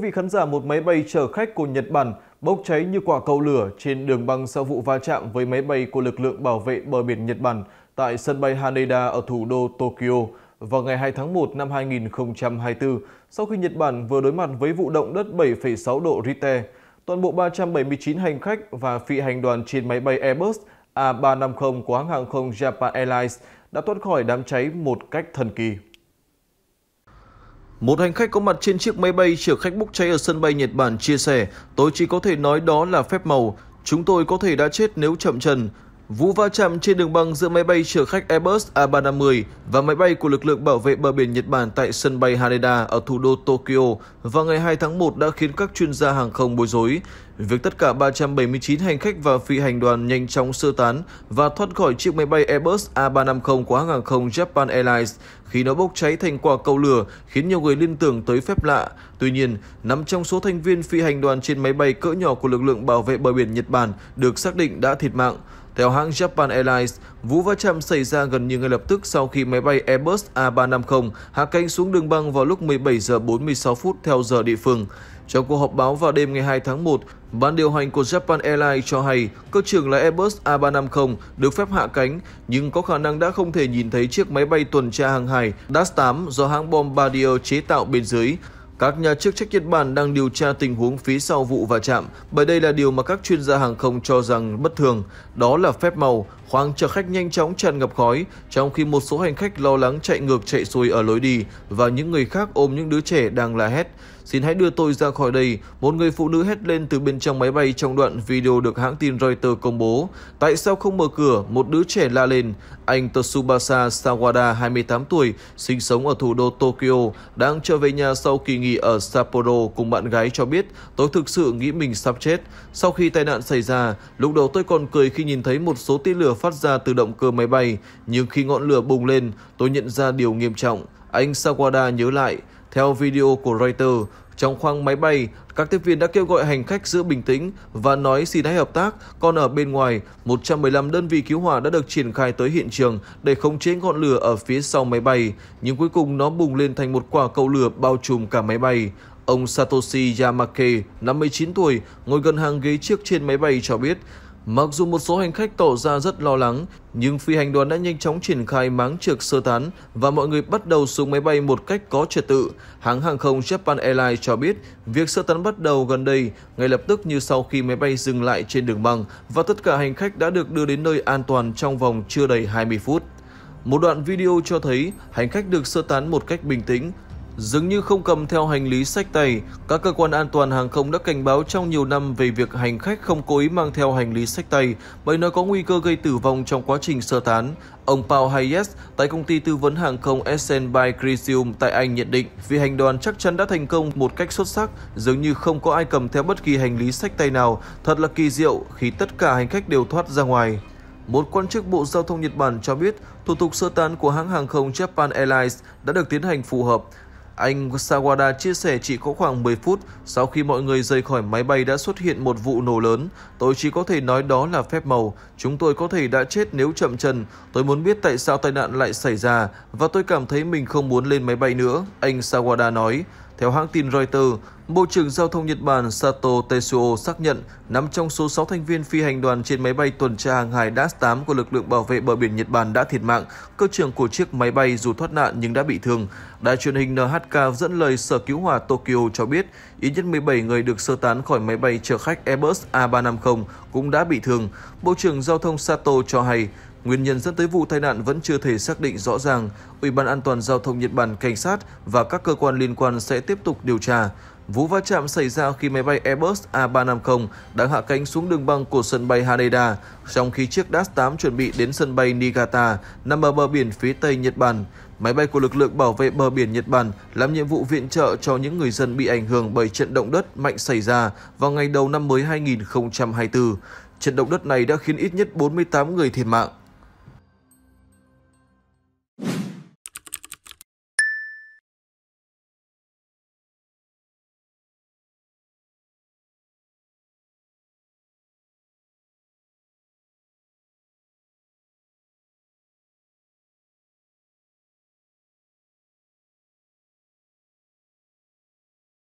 vị khán giả, một máy bay chở khách của Nhật Bản bốc cháy như quả cầu lửa trên đường băng sau vụ va chạm với máy bay của lực lượng bảo vệ bờ biển Nhật Bản tại sân bay Haneda ở thủ đô Tokyo vào ngày 2 tháng 1 năm 2024 sau khi Nhật Bản vừa đối mặt với vụ động đất 7,6 độ Richter. Toàn bộ 379 hành khách và phi hành đoàn trên máy bay Airbus A350 của hãng hàng không Japan Airlines đã thoát khỏi đám cháy một cách thần kỳ. Một hành khách có mặt trên chiếc máy bay chở khách bốc cháy ở sân bay Nhật Bản chia sẻ, tôi chỉ có thể nói đó là phép màu. Chúng tôi có thể đã chết nếu chậm chân. Vụ va chạm trên đường băng giữa máy bay chở khách Airbus A350 và máy bay của lực lượng bảo vệ bờ biển Nhật Bản tại sân bay Haneda ở thủ đô Tokyo vào ngày 2 tháng 1 đã khiến các chuyên gia hàng không bối rối. Việc tất cả 379 hành khách và phi hành đoàn nhanh chóng sơ tán và thoát khỏi chiếc máy bay Airbus A350 của hãng hàng không Japan Airlines khi nó bốc cháy thành quả cầu lửa khiến nhiều người liên tưởng tới phép lạ. Tuy nhiên, nằm trong số thành viên phi hành đoàn trên máy bay cỡ nhỏ của lực lượng bảo vệ bờ biển Nhật Bản được xác định đã thiệt mạng. Theo hãng Japan Airlines, vụ va chạm xảy ra gần như ngay lập tức sau khi máy bay Airbus A350 hạ cánh xuống đường băng vào lúc 17 giờ 46 phút theo giờ địa phương. Trong cuộc họp báo vào đêm ngày 2 tháng 1, ban điều hành của Japan Airlines cho hay cơ trưởng là Airbus A350 được phép hạ cánh nhưng có khả năng đã không thể nhìn thấy chiếc máy bay tuần tra hàng hải DAS-8 do hãng Bombardier chế tạo bên dưới. Các nhà chức trách Nhật Bản đang điều tra tình huống phía sau vụ va chạm, bởi đây là điều mà các chuyên gia hàng không cho rằng bất thường. Đó là phép màu, khoang chở khách nhanh chóng tràn ngập khói, trong khi một số hành khách lo lắng chạy ngược chạy xuôi ở lối đi và những người khác ôm những đứa trẻ đang la hét. Xin hãy đưa tôi ra khỏi đây, một người phụ nữ hét lên từ bên trong máy bay trong đoạn video được hãng tin Reuters công bố. Tại sao không mở cửa? Một đứa trẻ la lên. Anh Tsubasa Sawada, 28 tuổi, sinh sống ở thủ đô Tokyo, đang trở về nhà sau kỳ nghỉ ở Sapporo cùng bạn gái cho biết tôi thực sự nghĩ mình sắp chết. Sau khi tai nạn xảy ra, lúc đầu tôi còn cười khi nhìn thấy một số tia lửa phát ra từ động cơ máy bay, nhưng khi ngọn lửa bùng lên, tôi nhận ra điều nghiêm trọng. Anh Sawada nhớ lại, theo video của Reuters, trong khoang máy bay, các tiếp viên đã kêu gọi hành khách giữ bình tĩnh và nói xin hãy hợp tác, còn ở bên ngoài, 115 đơn vị cứu hỏa đã được triển khai tới hiện trường để khống chế ngọn lửa ở phía sau máy bay, nhưng cuối cùng nó bùng lên thành một quả cầu lửa bao trùm cả máy bay. Ông Satoshi Yamake, 59 tuổi, ngồi gần hàng ghế trước trên máy bay cho biết, Mặc dù một số hành khách tỏ ra rất lo lắng, nhưng phi hành đoàn đã nhanh chóng triển khai máng trượt sơ tán và mọi người bắt đầu xuống máy bay một cách có trật tự. Hãng hàng không Japan Airlines cho biết việc sơ tán bắt đầu gần đây, ngay lập tức như sau khi máy bay dừng lại trên đường băng và tất cả hành khách đã được đưa đến nơi an toàn trong vòng chưa đầy 20 phút. Một đoạn video cho thấy hành khách được sơ tán một cách bình tĩnh, Dường như không cầm theo hành lý sách tay, các cơ quan an toàn hàng không đã cảnh báo trong nhiều năm về việc hành khách không cố ý mang theo hành lý sách tay bởi nó có nguy cơ gây tử vong trong quá trình sơ tán. Ông Paul Hayes tại công ty tư vấn hàng không Essen by Crisium tại Anh nhận định vì hành đoàn chắc chắn đã thành công một cách xuất sắc, dường như không có ai cầm theo bất kỳ hành lý sách tay nào. Thật là kỳ diệu khi tất cả hành khách đều thoát ra ngoài. Một quan chức Bộ Giao thông Nhật Bản cho biết thủ tục sơ tán của hãng hàng không Japan Airlines đã được tiến hành phù hợp. Anh Sawada chia sẻ chỉ có khoảng 10 phút sau khi mọi người rời khỏi máy bay đã xuất hiện một vụ nổ lớn. Tôi chỉ có thể nói đó là phép màu. Chúng tôi có thể đã chết nếu chậm chân. Tôi muốn biết tại sao tai nạn lại xảy ra và tôi cảm thấy mình không muốn lên máy bay nữa, anh Sawada nói. Theo hãng tin Reuters, Bộ trưởng Giao thông Nhật Bản Sato Tetsuo xác nhận nằm trong số 6 thành viên phi hành đoàn trên máy bay tuần tra hàng hải DAS-8 của lực lượng bảo vệ bờ biển Nhật Bản đã thiệt mạng. Cơ trưởng của chiếc máy bay dù thoát nạn nhưng đã bị thương. Đài truyền hình NHK dẫn lời Sở Cứu hỏa Tokyo cho biết ít nhất 17 người được sơ tán khỏi máy bay chở khách Airbus A350 cũng đã bị thương. Bộ trưởng Giao thông Sato cho hay Nguyên nhân dẫn tới vụ tai nạn vẫn chưa thể xác định rõ ràng. Ủy ban An toàn Giao thông Nhật Bản, cảnh sát và các cơ quan liên quan sẽ tiếp tục điều tra. Vụ va chạm xảy ra khi máy bay Airbus A350 đang hạ cánh xuống đường băng của sân bay Haneda, trong khi chiếc Dash 8 chuẩn bị đến sân bay Niigata, nằm ở bờ biển phía tây Nhật Bản. Máy bay của lực lượng bảo vệ bờ biển Nhật Bản làm nhiệm vụ viện trợ cho những người dân bị ảnh hưởng bởi trận động đất mạnh xảy ra vào ngày đầu năm mới 2024. Trận động đất này đã khiến ít nhất 48 người thiệt mạng.